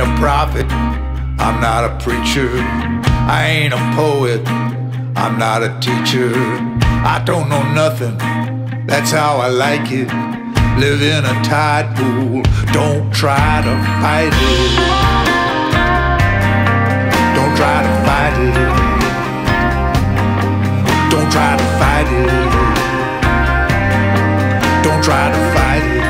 A prophet, I'm not a preacher. I ain't a poet, I'm not a teacher. I don't know nothing, that's how I like it. Live in a tide pool, don't try to fight it. Don't try to fight it. Don't try to fight it. Don't try to fight it.